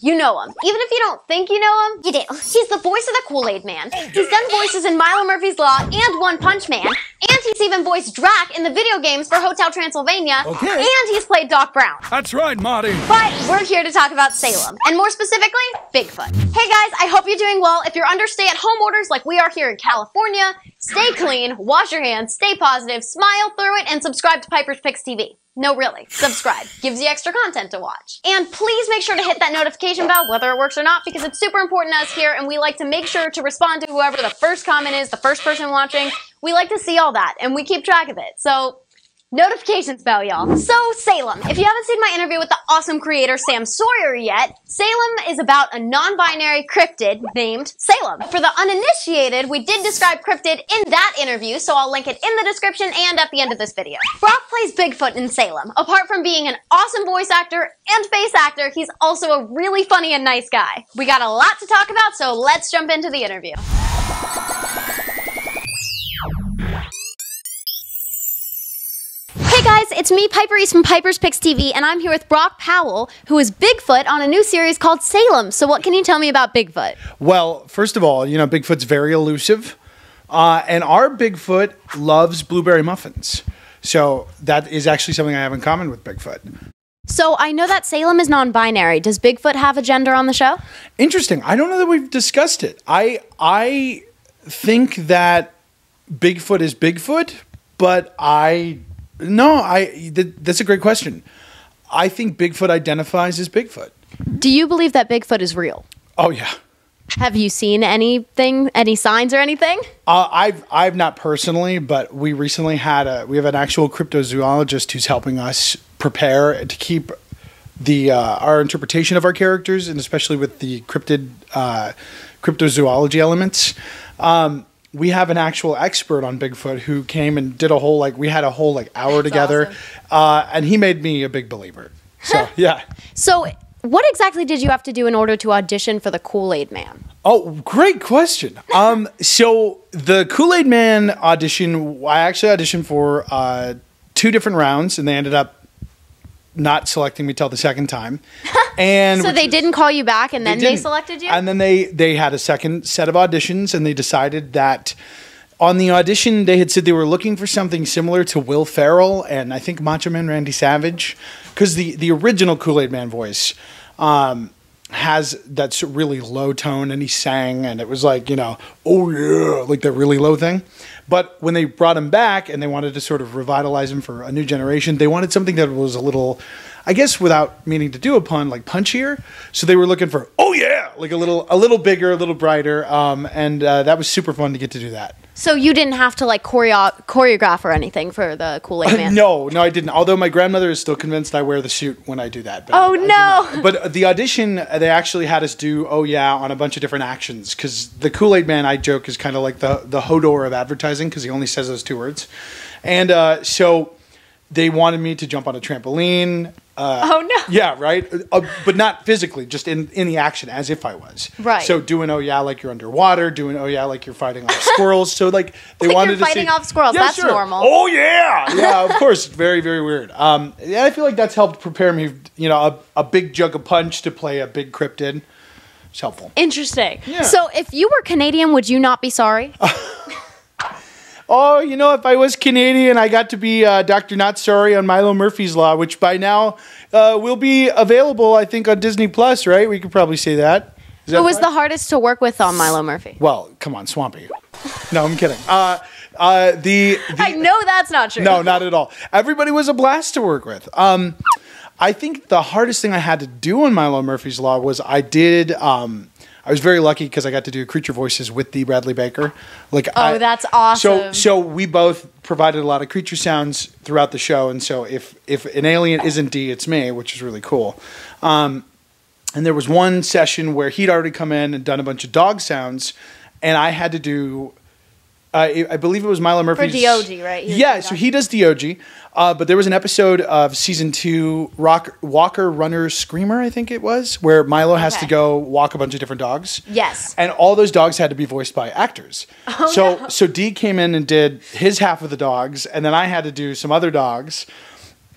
You know him. Even if you don't think you know him, you do. He's the voice of the Kool-Aid Man. He's done voices in Milo Murphy's Law and One Punch Man. And he's even voiced Drac in the video games for Hotel Transylvania. Okay. And he's played Doc Brown. That's right, Marty. But we're here to talk about Salem, and more specifically, Bigfoot. Hey guys, I hope you're doing well. If you're under stay at home orders like we are here in California, stay clean, wash your hands, stay positive, smile through it, and subscribe to Piper's Picks TV. No, really, subscribe. Gives you extra content to watch. And please make sure to hit that notification bell, whether it works or not, because it's super important to us here, and we like to make sure to respond to whoever the first comment is, the first person watching. We like to see all that, and we keep track of it. So Notifications bell, y'all. So, Salem. If you haven't seen my interview with the awesome creator Sam Sawyer yet, Salem is about a non-binary cryptid named Salem. For the uninitiated, we did describe cryptid in that interview, so I'll link it in the description and at the end of this video. Brock plays Bigfoot in Salem. Apart from being an awesome voice actor and face actor, he's also a really funny and nice guy. We got a lot to talk about, so let's jump into the interview. Guys, it's me, Piper Reese from Piper's Picks TV, and I'm here with Brock Powell, who is Bigfoot on a new series called Salem. So, what can you tell me about Bigfoot? Well, first of all, you know, Bigfoot's very elusive. Uh, and our Bigfoot loves blueberry muffins. So that is actually something I have in common with Bigfoot. So, I know that Salem is non binary. Does Bigfoot have a gender on the show? Interesting. I don't know that we've discussed it. I I think that Bigfoot is Bigfoot, but I no, I th- that's a great question. I think Bigfoot identifies as Bigfoot. Do you believe that Bigfoot is real? Oh yeah. Have you seen anything, any signs or anything? Uh, I've I've not personally, but we recently had a we have an actual cryptozoologist who's helping us prepare to keep the uh, our interpretation of our characters, and especially with the cryptid uh, cryptozoology elements. Um, we have an actual expert on Bigfoot who came and did a whole like we had a whole like hour together, awesome. uh, and he made me a big believer. So yeah. So, what exactly did you have to do in order to audition for the Kool Aid Man? Oh, great question. Um, so the Kool Aid Man audition, I actually auditioned for uh, two different rounds, and they ended up not selecting me till the second time. And So, they didn't call you back and then they, didn't. selected you? And then they they had a second set of auditions, and they decided that on the audition they had said they were looking for something similar to Will Ferrell and I think Macho Man Randy Savage, because the the original Kool Aid Man voice. Um, has that really low tone and he sang and it was like you know oh yeah like that really low thing but when they brought him back and they wanted to sort of revitalize him for a new generation they wanted something that was a little i guess without meaning to do a pun like punchier. So they were looking for oh yeah! Like a little a little bigger a little brighter um, and uh, that was super fun to get to do that. So, you didn't have to like choreo- choreograph or anything for the Kool Aid Man? no no i didn't. Although my grandmother is still convinced i wear the suit when i do that but Oh, I- I no. but the audition they actually had us do oh yeah on a bunch of different actions because the kool-aid man i joke is kind of like the the hodor of advertising because he only says those two words. And uh, so they wanted me to jump on a trampoline uh, Oh, no. yeah right uh, but not physically just in, in the action as if i was Right. so doing oh yeah like you're underwater doing oh yeah like you're fighting off squirrels so like they Like wanted you're to fighting see, off squirrels. Yeah, That's sure. normal. oh yeah yeah of course very very weird um yeah i feel like that's helped prepare me you know a, a big jug of punch to play a big cryptid it's helpful Interesting. Yeah. So, if you were Canadian, would you not be sorry? oh you know if i was canadian i got to be uh, dr not sorry on milo murphy's law which by now uh, will be available i think on disney plus right we could probably say that Is that Who was the hardest to work with on Milo Murphy? well come on swampy no i'm kidding uh, uh, the, the I know that's not true. No, not at all. Everybody was a blast to work with. Um, I think the hardest thing I had to do on Milo Murphy's Law was I did. Um, I was very lucky because I got to do creature voices with Dee Bradley Baker. Like, Oh, that's awesome. So, so we both provided a lot of creature sounds throughout the show, and so if if an alien isn't Dee, it's me, which is really cool. Um, and there was one session where he'd already come in and done a bunch of dog sounds, and I had to do. Uh, I believe it was Milo Murphy's. Diogee, right? He Yeah, so he does Diogee. Uh, but there was an episode of season two, Rock, Walker Runner Screamer, I think it was, where Milo has to go walk a bunch of different dogs. Yes. And all those dogs had to be voiced by actors. Oh, so so Dee came in and did his half of the dogs, and then I had to do some other dogs.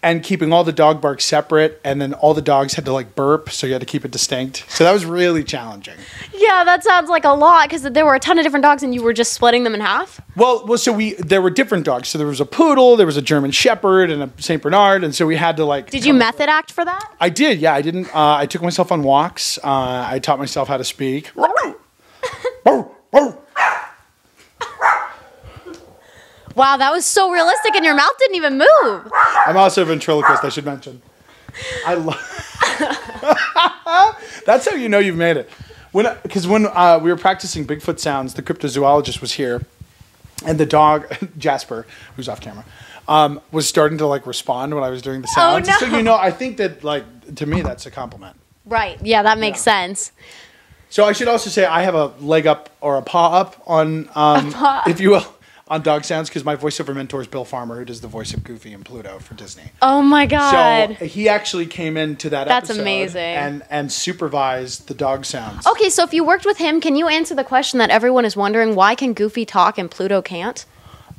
And keeping all the dog barks separate, and then all the dogs had to like burp, so you had to keep it distinct. So that was really challenging. Yeah, that sounds like a lot because there were a ton of different dogs and you were just splitting them in half. Well, well, so we there were different dogs. So there was a poodle, there was a German Shepherd, and a Saint Bernard, and so we had to like. Did you method act for that? I did, yeah. I didn't. Uh, I took myself on walks. Uh, I taught myself how to speak. Wow, that was so realistic and your mouth didn't even move. I'm also a ventriloquist. I should mention. I love. That's how you know you've made it. When because when uh, we were practicing Bigfoot sounds, the cryptozoologist was here, and the dog Jasper, who's off camera, um, was starting to like respond when I was doing the sounds. no. So you know, I think that like to me that's a compliment. Right. Yeah, that makes Yeah. sense. So I should also say I have a leg up or a paw up on, um, paw if you will, on dog sounds because my voiceover mentor is Bill Farmer, who does the voice of Goofy and Pluto for Disney. Oh my god. So he actually came into that That's episode amazing. and and supervised the dog sounds. okay, so if you worked with him, can you answer the question that everyone is wondering why can Goofy talk and Pluto can't?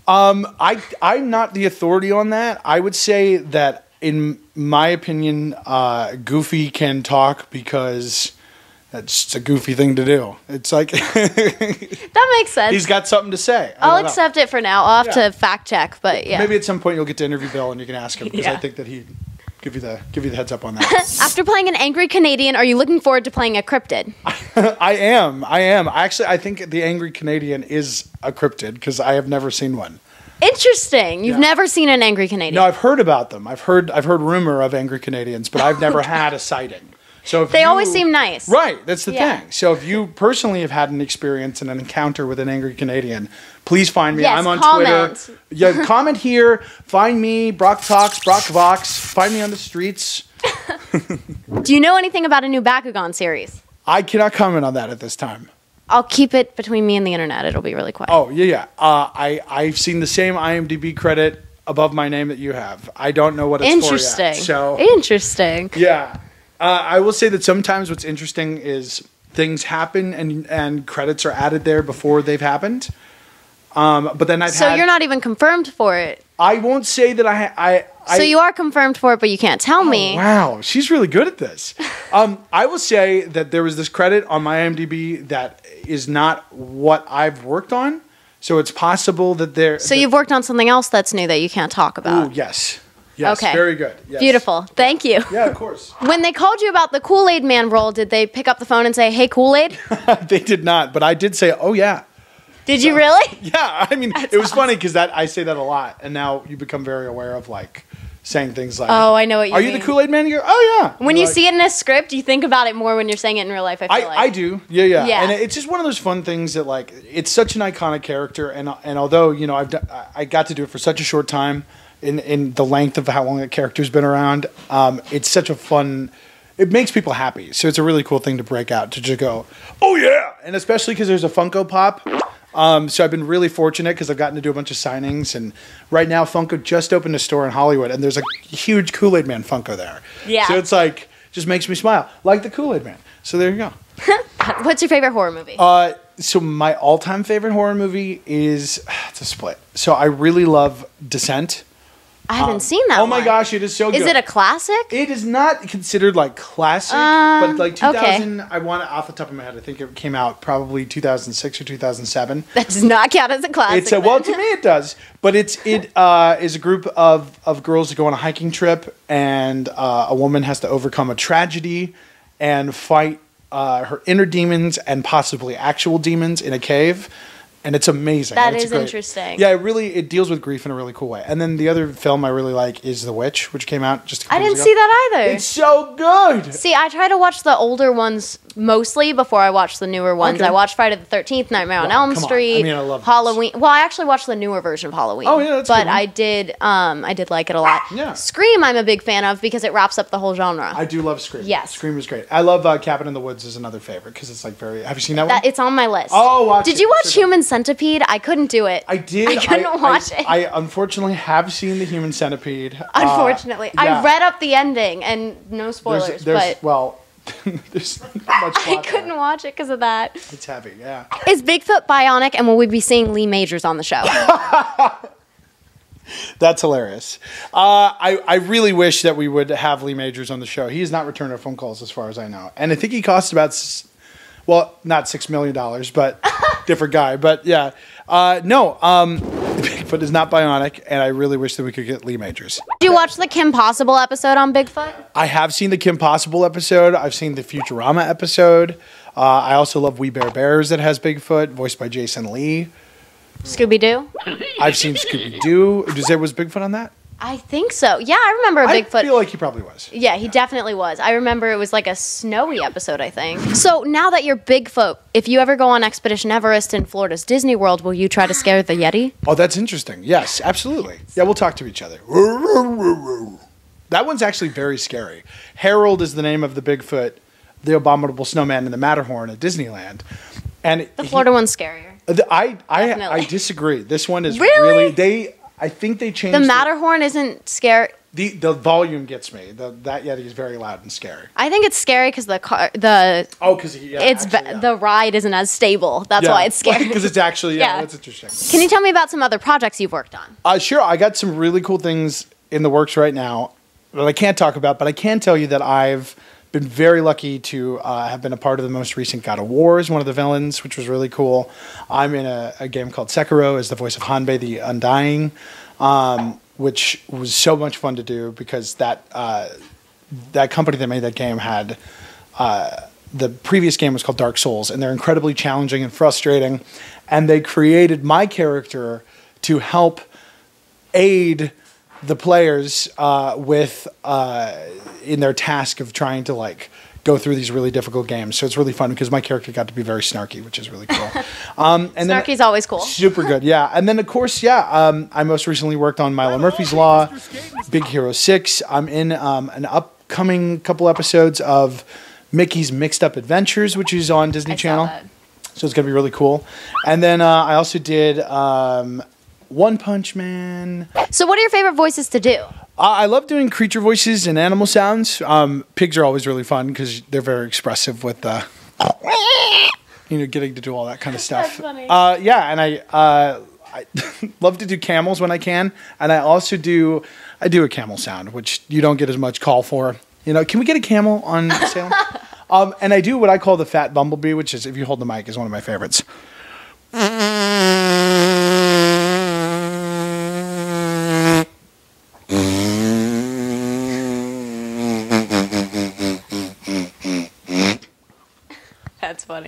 Um, I I'm not the authority on that. I would say that in my opinion, uh, Goofy can talk because that's just a goofy thing to do. It's like That makes sense. he's got something to say. I I'll don't know. accept it for now. I'll have Yeah. to fact check, but yeah. Maybe at some point you'll get to interview Bill and you can ask him because I think that he give you the give you the heads up on that. After playing an angry Canadian, are you looking forward to playing a cryptid? I am. I am. Actually, I think the angry Canadian is a cryptid because I have never seen one. Interesting. You've Yeah. never seen an angry Canadian. No, I've heard about them. I've heard I've heard rumor of angry Canadians, but I've never had a sighting. So they you- always seem nice. Right, that's the Yeah. thing. So if you personally have had an experience and an encounter with an angry Canadian, please find me. Yes, I'm on comment. Twitter. Yeah, comment here. Find me, Brock Talks, Brock Vox. Find me on the streets. Do you know anything about a new Bakugan series? I cannot comment on that at this time. I'll keep it between me and the internet. It'll be really quiet. Oh yeah, yeah. Uh, I I've seen the same IMDb credit above my name that you have. I don't know what it's Interesting. for yet. So Interesting. yeah, uh, I will say that sometimes what's interesting is things happen and and credits are added there before they've happened. Um, but then I've So had, you're not even confirmed for it. I won't say that I I. I so you are confirmed for it, but you can't tell me. Oh, Wow, she's really good at this. um, I will say that there was this credit on my IMDb that is not what I've worked on. So it's possible that there. So you've worked on something else that's new that you can't talk about. yes. Yes. Okay. Very good. Yes. Beautiful. Thank you. Yeah, of course. When they called you about the Kool Aid Man role, did they pick up the phone and say, "Hey, Kool Aid"? they did not, but I did say, "Oh yeah, Did you really? yeah." I mean, it was funny because that I say that a lot, and now you become very aware of like saying things like, Oh, I know what you Are mean. you the Kool Aid Man?" You go, "Oh yeah." When you Like, see it in a script, you think about it more when you're saying it in real life. I I, feel like. I do, yeah, yeah, Yeah. and it's just one of those fun things that like it's such an iconic character, and and although you know I've done, I got to do it for such a short time, in in the length of how long that character's been around, um, it's such a fun. It makes people happy, so it's a really cool thing to break out to just go, oh yeah, and especially because there's a Funko Pop. Um, so I've been really fortunate because I've gotten to do a bunch of signings, and right now Funko just opened a store in Hollywood, and there's a huge Kool Aid Man Funko there. Yeah. So it's like just makes me smile, like the Kool Aid Man. So there you go. What's your favorite horror movie? Uh, so my all-time favorite horror movie is it's a split. So I really love Descent. I haven't seen that. Oh my one. gosh, it is so good. Is it a classic? It is not considered like classic, Um, but like okay. 2000. I want it off the top of my head. I think it came out probably 2006 or 2007. that does not count as a classic. It's a, well, to me it does, but it's it uh, is a group of of girls that go on a hiking trip, and uh, a woman has to overcome a tragedy and fight uh, her inner demons and possibly actual demons in a cave. And it's amazing. That it's is great. interesting. Yeah, it really it deals with grief in a really cool way. And then the other film I really like is The Witch, which came out just. a I didn't see that either. It's so good. See, I try to watch the older ones mostly before I watch the newer ones. Okay. I watched Friday the Thirteenth, Nightmare on Elm come on. I Street, mean, I love those. Halloween. Well, I actually watched the newer version of Halloween. Oh, yeah, that's but. I did, um, I did like it a lot. Yeah. Scream, I'm a big fan of because it wraps up the whole genre. I do love Scream. Yes. Scream is great. I love uh, Cabin in the Woods is another favorite because it's like very. Have you seen that, that one? it's on my list. Oh, watch did it. you watch It's. Human Centipede? I couldn't do it. I did. I couldn't watch I, it. I unfortunately have seen the Human Centipede. Uh, Unfortunately, yeah. I read up the ending and no spoilers, There's, there's but well, there's not much. I couldn't there. watch it because of that. It's heavy. Yeah. Is Bigfoot bionic, and will we be seeing Lee Majors on the show? That's hilarious. Uh, I, I really wish that we would have Lee Majors on the show. He has not returned our phone calls as far as I know. And I think he costs about, well, not $6 million, but different guy. But yeah. Uh, no, um, Bigfoot is not bionic, and I really wish that we could get Lee Majors. Did you watch the Kim Possible episode on Bigfoot? I have seen the Kim Possible episode. I've seen the Futurama episode. Uh, I also love We Bare Bears that has Bigfoot, voiced by Jason Lee. Scooby Doo? I've seen Scooby Doo. Does there was Bigfoot on that? I think so. Yeah, I remember a I Bigfoot. I feel like he probably was. Yeah, he definitely was. I remember it was like a snowy episode, I think. So now that you're Bigfoot, if you ever go on Expedition Everest in Florida's Disney World, will you try to scare the Yeti? Oh, that's interesting. Yes, absolutely. Yeah, we'll talk to each other. That one's actually very scary. Harold is the name of the Bigfoot, the abominable snowman in the Matterhorn at Disneyland. And The he- Florida one's scarier. the- I I I disagree. This one is Really? really, they I think they changed The. Matterhorn isn't scary. The the volume gets me. The, that Yeti is very loud and scary. I think it's scary because the car, the Oh, because yeah, it's actually, yeah. the ride isn't as stable. That's Yeah. why it's scary. Because it's actually yeah, Yeah. that's interesting. Can you tell me about some other projects you've worked on? Uh, sure, I got some really cool things in the works right now that I can't talk about, but I can tell you that I've been very lucky to uh, have been a part of the most recent God of War as one of the villains, which was really cool. I'm in a, a game called Sekiro as the voice of Hanbei the Undying, um, which was so much fun to do because that uh, that company that made that game had uh, the previous game was called Dark Souls, and they're incredibly challenging and frustrating. And they created my character to help aid the players uh, with uh, in their task of trying to like go through these really difficult games. So it's really fun because my character got to be very snarky, which is really cool. Um, and then Snarky's always cool. Super good, yeah. And then of course, yeah. Um, I most recently worked on Milo Murphy's Law, Big Hero Six. I'm in um, an upcoming couple episodes of Mickey's Mixed Up Adventures, which is on Disney I saw Channel. that. So it's gonna be really cool. And then uh, I also did um, One Punch Man. So, what are your favorite voices to do? I I love doing creature voices and animal sounds. Um, pigs are always really fun because they're very expressive with uh, you know getting to do all that kind of stuff. That's funny. Uh, yeah, and I uh, I love to do camels when I can, and I also do I do a camel sound, which you don't get as much call for. You know, can we get a camel on Salem? um, and I do what I call the fat bumblebee, which is if you hold the mic, is one of my favorites.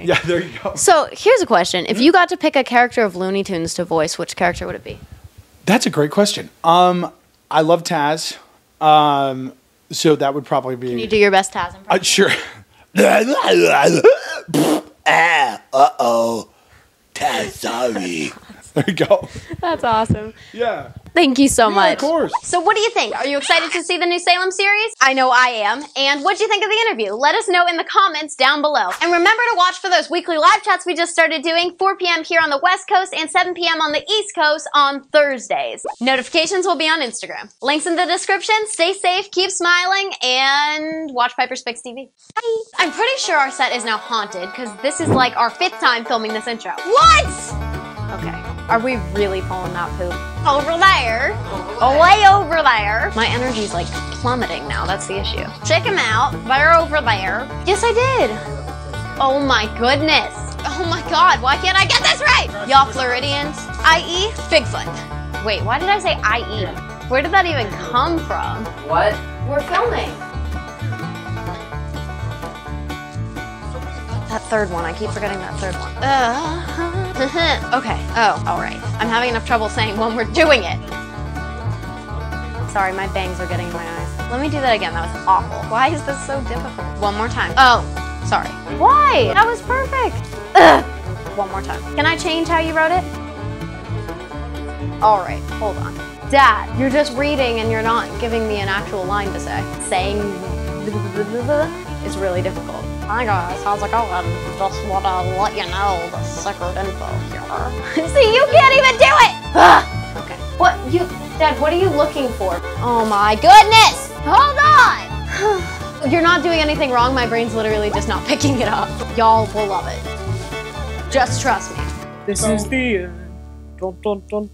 Yeah, there you go. So, here's a question. If you got to pick a character of Looney Tunes to voice, which character would it be? That's a great question. Um, I love Taz. Um, so that would probably be. Can you do your best Taz impression? Uh, sure. Ah, uh oh. Taz, sorry. There you go. That's awesome. Yeah. Thank you so Yeah, much. of course. So, what do you think? Are you excited to see the new Salem series? I know I am. And what do you think of the interview? Let us know in the comments down below. And remember to watch for those weekly live chats we just started doing, 4 p.m. here on the West Coast and 7 p.m. on the East Coast on Thursdays. Notifications will be on Instagram. Links in the description. Stay safe, keep smiling, and watch Piper's Picks TV. Bye. I'm pretty sure our set is now haunted because this is like our fifth time filming this intro. What? Okay. Are we really pulling that poop? Over there. Way over there. My energy's like plummeting now. That's the issue. Check him out. They're over there. Yes, I did. Oh my goodness. Oh my god. Why can't I get this right? Y'all Floridians, i.e., Bigfoot. Wait, why did I say i.e.? Where did that even come from? What? We're filming. Third one, I keep forgetting that third one. Uh, okay. Oh, all right. I'm having enough trouble saying when we're doing it. Sorry, my bangs are getting in my eyes. Let me do that again. That was awful. Why is this so difficult? One more time. Oh, sorry. Why? That was perfect. Ugh. One more time. Can I change how you wrote it? All right, hold on. Dad, you're just reading and you're not giving me an actual line to say. Saying is really difficult. Hi guys, how's it going? Just want to let you know the secret info here. See, you can't even do it! Ugh. okay. What, you, Dad, what are you looking for? Oh my goodness! Hold on! you're not doing anything wrong, my brain's literally just not picking it up. Y'all will love it. Just trust me. This is the end. Dun, dun, dun,